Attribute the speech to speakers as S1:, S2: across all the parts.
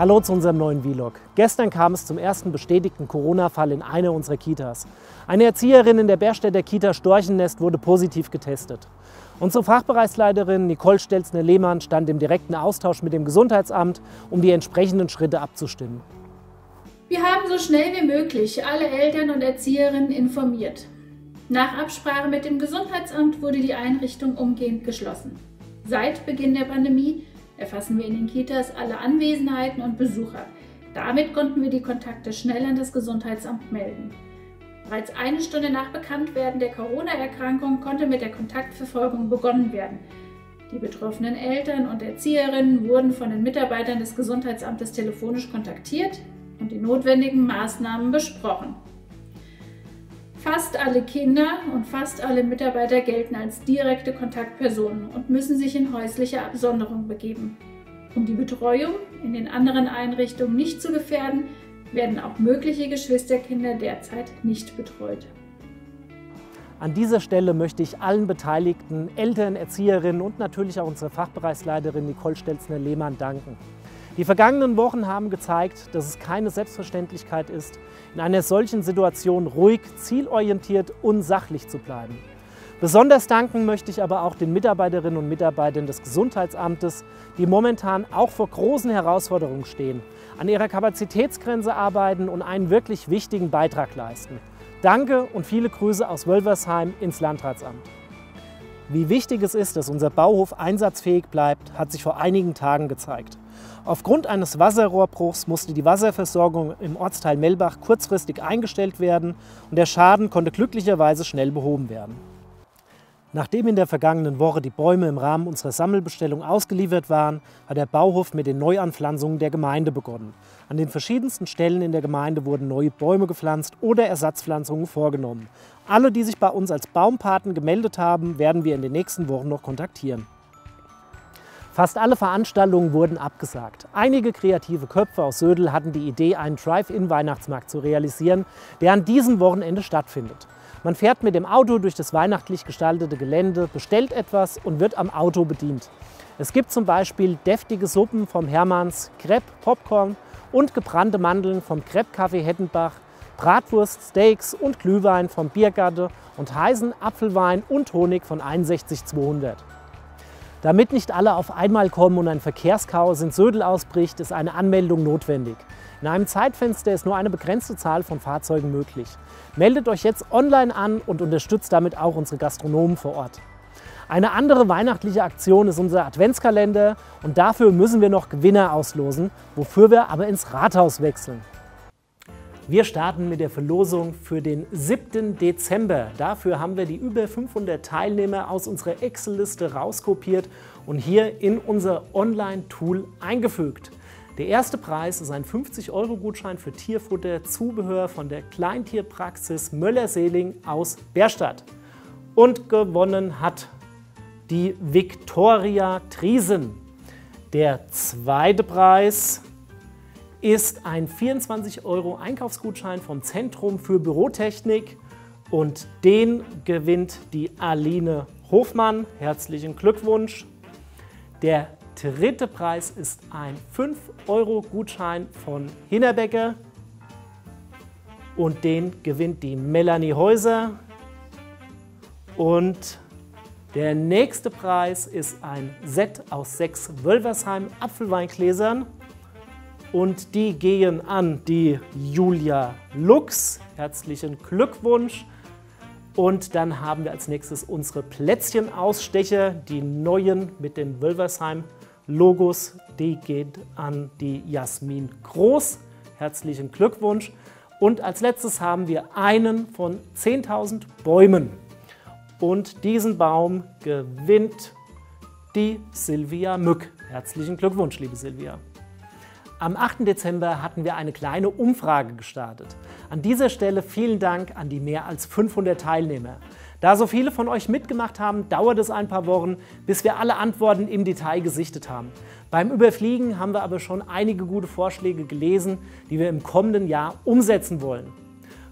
S1: Hallo zu unserem neuen Vlog. Gestern kam es zum ersten bestätigten Corona-Fall in einer unserer Kitas. Eine Erzieherin in der Berstädter Kita Storchennest wurde positiv getestet. Unsere Fachbereichsleiterin Nicole Stelzner-Lehmann stand im direkten Austausch mit dem Gesundheitsamt, um die entsprechenden Schritte abzustimmen.
S2: Wir haben so schnell wie möglich alle Eltern und Erzieherinnen informiert. Nach Absprache mit dem Gesundheitsamt wurde die Einrichtung umgehend geschlossen. Seit Beginn der Pandemie erfassen wir in den Kitas alle Anwesenheiten und Besucher. Damit konnten wir die Kontakte schnell an das Gesundheitsamt melden. Bereits eine Stunde nach Bekanntwerden der Corona-Erkrankung konnte mit der Kontaktverfolgung begonnen werden. Die betroffenen Eltern und Erzieherinnen wurden von den Mitarbeitern des Gesundheitsamtes telefonisch kontaktiert und die notwendigen Maßnahmen besprochen. Fast alle Kinder und fast alle Mitarbeiter gelten als direkte Kontaktpersonen und müssen sich in häusliche Absonderung begeben. Um die Betreuung in den anderen Einrichtungen nicht zu gefährden, werden auch mögliche Geschwisterkinder derzeit nicht betreut.
S1: An dieser Stelle möchte ich allen Beteiligten, Eltern, Erzieherinnen und natürlich auch unserer Fachbereichsleiterin Nicole Stelzner-Lehmann danken. Die vergangenen Wochen haben gezeigt, dass es keine Selbstverständlichkeit ist, in einer solchen Situation ruhig, zielorientiert und sachlich zu bleiben. Besonders danken möchte ich aber auch den Mitarbeiterinnen und Mitarbeitern des Gesundheitsamtes, die momentan auch vor großen Herausforderungen stehen, an ihrer Kapazitätsgrenze arbeiten und einen wirklich wichtigen Beitrag leisten. Danke und viele Grüße aus Wölversheim ins Landratsamt. Wie wichtig es ist, dass unser Bauhof einsatzfähig bleibt, hat sich vor einigen Tagen gezeigt. Aufgrund eines Wasserrohrbruchs musste die Wasserversorgung im Ortsteil Melbach kurzfristig eingestellt werden und der Schaden konnte glücklicherweise schnell behoben werden. Nachdem in der vergangenen Woche die Bäume im Rahmen unserer Sammelbestellung ausgeliefert waren, hat der Bauhof mit den Neuanpflanzungen der Gemeinde begonnen. An den verschiedensten Stellen in der Gemeinde wurden neue Bäume gepflanzt oder Ersatzpflanzungen vorgenommen. Alle, die sich bei uns als Baumpaten gemeldet haben, werden wir in den nächsten Wochen noch kontaktieren. Fast alle Veranstaltungen wurden abgesagt. Einige kreative Köpfe aus Södel hatten die Idee, einen Drive-In-Weihnachtsmarkt zu realisieren, der an diesem Wochenende stattfindet. Man fährt mit dem Auto durch das weihnachtlich gestaltete Gelände, bestellt etwas und wird am Auto bedient. Es gibt zum Beispiel deftige Suppen vom Hermanns, Crepe, Popcorn und gebrannte Mandeln vom Crepe Café Hettenbach, Bratwurst, Steaks und Glühwein vom Biergarte und heißen Apfelwein und Honig von 61200. Damit nicht alle auf einmal kommen und ein Verkehrschaos in Södel ausbricht, ist eine Anmeldung notwendig. In einem Zeitfenster ist nur eine begrenzte Zahl von Fahrzeugen möglich. Meldet euch jetzt online an und unterstützt damit auch unsere Gastronomen vor Ort. Eine andere weihnachtliche Aktion ist unser Adventskalender und dafür müssen wir noch Gewinner auslosen, wofür wir aber ins Rathaus wechseln. Wir starten mit der Verlosung für den 7. Dezember. Dafür haben wir die über 500 Teilnehmer aus unserer Excel-Liste rauskopiert und hier in unser Online-Tool eingefügt. Der erste Preis ist ein 50-Euro-Gutschein für Tierfutter, Zubehör von der Kleintierpraxis Möller-Seeling aus Bärstadt. Und gewonnen hat die Victoria Triesen. Der zweite Preis ist ein 24 Euro Einkaufsgutschein vom Zentrum für Bürotechnik und den gewinnt die Aline Hofmann. Herzlichen Glückwunsch. Der dritte Preis ist ein 5 Euro Gutschein von Hinnerbecker und den gewinnt die Melanie Häuser. Und der nächste Preis ist ein Set aus sechs Wölversheim Apfelweingläsern und die gehen an die Julia Lux. Herzlichen Glückwunsch. Und dann haben wir als nächstes unsere Plätzchenausstecher, die neuen mit den Wölversheim-Logos. Die geht an die Jasmin Groß. Herzlichen Glückwunsch. Und als letztes haben wir einen von 10.000 Bäumen. Und diesen Baum gewinnt die Silvia Mück. Herzlichen Glückwunsch, liebe Silvia. Am 8. Dezember hatten wir eine kleine Umfrage gestartet. An dieser Stelle vielen Dank an die mehr als 500 Teilnehmer. Da so viele von euch mitgemacht haben, dauert es ein paar Wochen, bis wir alle Antworten im Detail gesichtet haben. Beim Überfliegen haben wir aber schon einige gute Vorschläge gelesen, die wir im kommenden Jahr umsetzen wollen.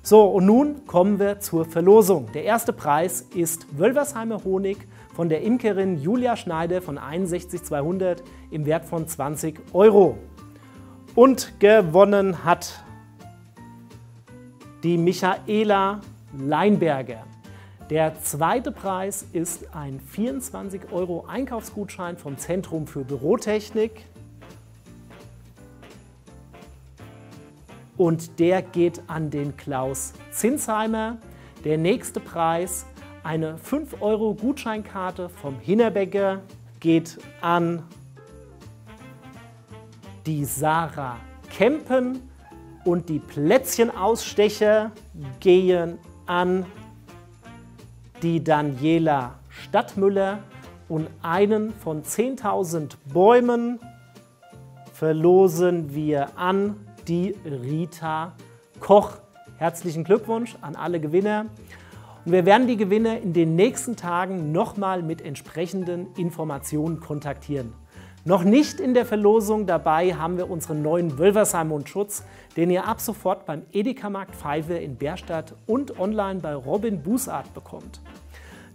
S1: So, und nun kommen wir zur Verlosung. Der erste Preis ist Wölversheimer Honig von der Imkerin Julia Schneider von 61200 im Wert von 20 Euro. Und gewonnen hat die Michaela Leinberger. Der zweite Preis ist ein 24 Euro Einkaufsgutschein vom Zentrum für Bürotechnik. Und der geht an den Klaus Zinsheimer. Der nächste Preis, eine 5 Euro Gutscheinkarte vom Hinnerbäcker, geht an die Sarah Kempen und die Plätzchenausstecher gehen an die Daniela Stadtmüller und einen von 10.000 Bäumen verlosen wir an die Rita Koch. Herzlichen Glückwunsch an alle Gewinner. Und wir werden die Gewinner in den nächsten Tagen nochmal mit entsprechenden Informationen kontaktieren. Noch nicht in der Verlosung dabei haben wir unseren neuen Wölversheim Mundschutz, den ihr ab sofort beim Edeka Markt Pfeife in Bärstadt und online bei Robin Bußart bekommt.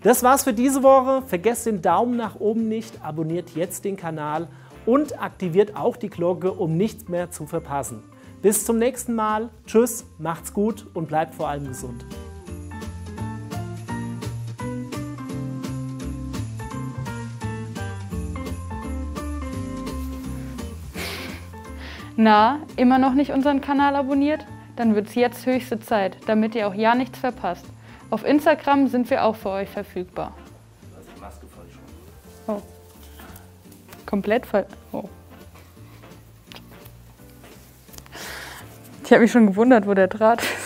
S1: Das war's für diese Woche. Vergesst den Daumen nach oben nicht, abonniert jetzt den Kanal und aktiviert auch die Glocke, um nichts mehr zu verpassen. Bis zum nächsten Mal. Tschüss, macht's gut und bleibt vor allem gesund.
S3: Na, immer noch nicht unseren Kanal abonniert? Dann wird's jetzt höchste Zeit, damit ihr auch ja nichts verpasst. Auf Instagram sind wir auch für euch verfügbar.
S4: Also die Maske voll schon.
S3: Oh. Komplett voll. Oh. Ich habe mich schon gewundert, wo der Draht ist.